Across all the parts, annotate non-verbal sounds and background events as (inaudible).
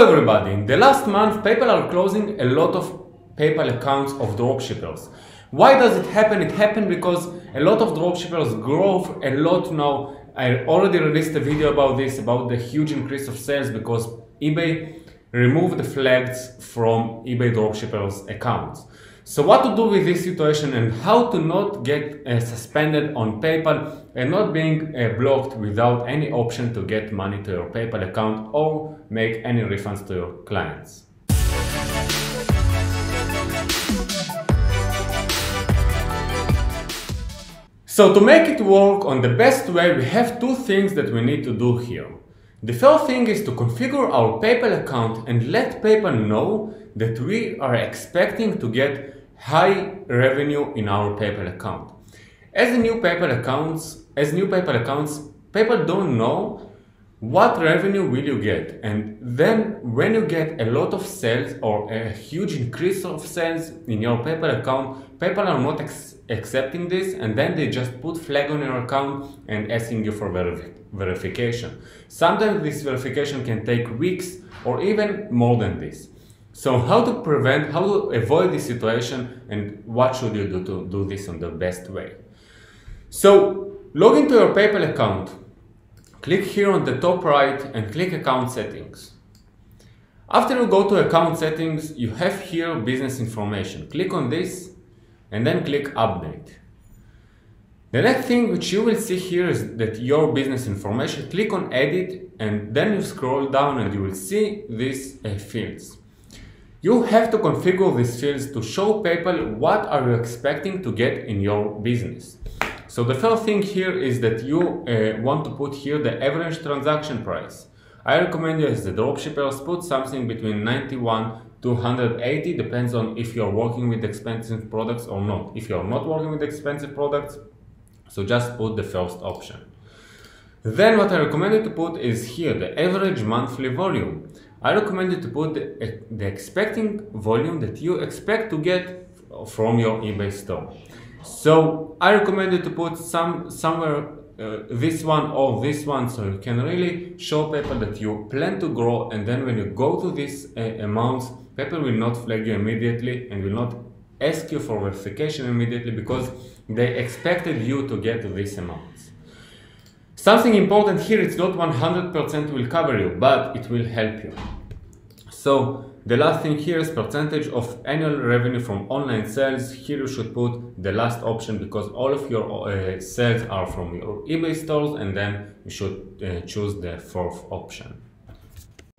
Everybody! In the last month, PayPal are closing a lot of PayPal accounts of dropshippers. Why does it happen? It happened because a lot of dropshippers grow a lot now. I already released a video about this, about the huge increase of sales because eBay removed the flags from eBay dropshippers accounts. So what to do with this situation and how to not get uh, suspended on PayPal and not being uh, blocked without any option to get money to your PayPal account or make any refunds to your clients. So to make it work on the best way, we have two things that we need to do here. The first thing is to configure our PayPal account and let PayPal know that we are expecting to get high revenue in our PayPal account. As new PayPal accounts, as new PayPal accounts, PayPal don't know what revenue will you get and then when you get a lot of sales or a huge increase of sales in your PayPal account, PayPal are not accepting this and then they just put flag on your account and asking you for verif verification. Sometimes this verification can take weeks or even more than this. So how to prevent, how to avoid this situation and what should you do to do this in the best way? So log into your PayPal account, click here on the top right and click account settings. After you go to account settings, you have here business information. Click on this and then click update. The next thing which you will see here is that your business information, click on edit and then you scroll down and you will see these uh, fields. You have to configure these fields to show PayPal what are you expecting to get in your business. So the first thing here is that you uh, want to put here the average transaction price. I recommend you as the dropshippers put something between 91 to 180 depends on if you're working with expensive products or not. If you're not working with expensive products, so just put the first option. Then what I recommend you to put is here the average monthly volume. I recommend you to put the, the expecting volume that you expect to get from your eBay store. So I recommend you to put some somewhere uh, this one or this one so you can really show PayPal that you plan to grow and then when you go to these uh, amounts PayPal will not flag you immediately and will not ask you for verification immediately because they expected you to get to these amounts. Something important here, it's not 100% will cover you, but it will help you. So the last thing here is percentage of annual revenue from online sales. Here you should put the last option because all of your uh, sales are from your eBay stores and then you should uh, choose the fourth option.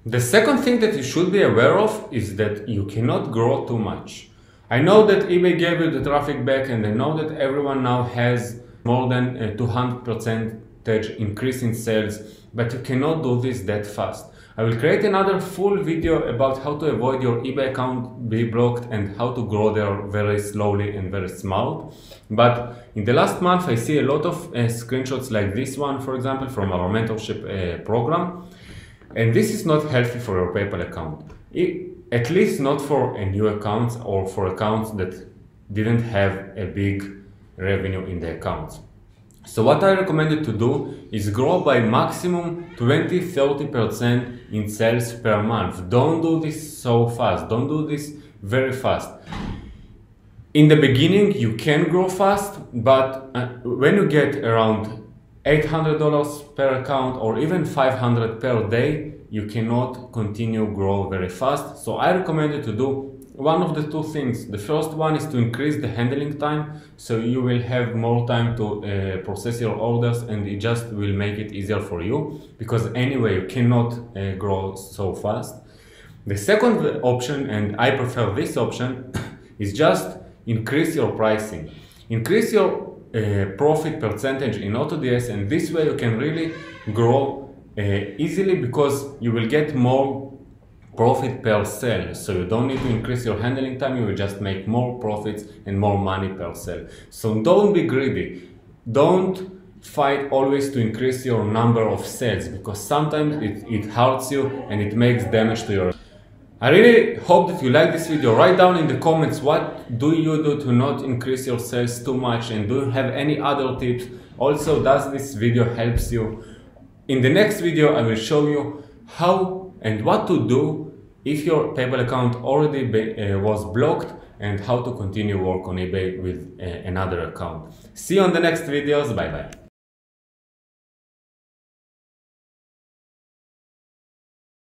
The second thing that you should be aware of is that you cannot grow too much. I know that eBay gave you the traffic back and I know that everyone now has more than uh, 200% touch, increase in sales, but you cannot do this that fast. I will create another full video about how to avoid your eBay account be blocked and how to grow there very slowly and very smart. But in the last month, I see a lot of uh, screenshots like this one, for example, from our mentorship uh, program. And this is not healthy for your PayPal account. It, at least not for a new account or for accounts that didn't have a big revenue in the accounts. So what I recommend you to do is grow by maximum 20-30% in sales per month. Don't do this so fast. Don't do this very fast. In the beginning, you can grow fast, but uh, when you get around $800 per account or even 500 per day, you cannot continue grow very fast. So I recommend you to do one of the two things. The first one is to increase the handling time, so you will have more time to uh, process your orders and it just will make it easier for you because anyway you cannot uh, grow so fast. The second option, and I prefer this option, (coughs) is just increase your pricing. Increase your uh, profit percentage in AutoDS and this way you can really grow uh, easily because you will get more profit per sale. So you don't need to increase your handling time, you will just make more profits and more money per sale. So don't be greedy. Don't fight always to increase your number of sales because sometimes it, it hurts you and it makes damage to your I really hope that you like this video. Write down in the comments what do you do to not increase your sales too much and do you have any other tips. Also, does this video helps you? In the next video, I will show you how and what to do if your PayPal account already be, uh, was blocked and how to continue work on eBay with uh, another account. See you on the next videos. Bye bye.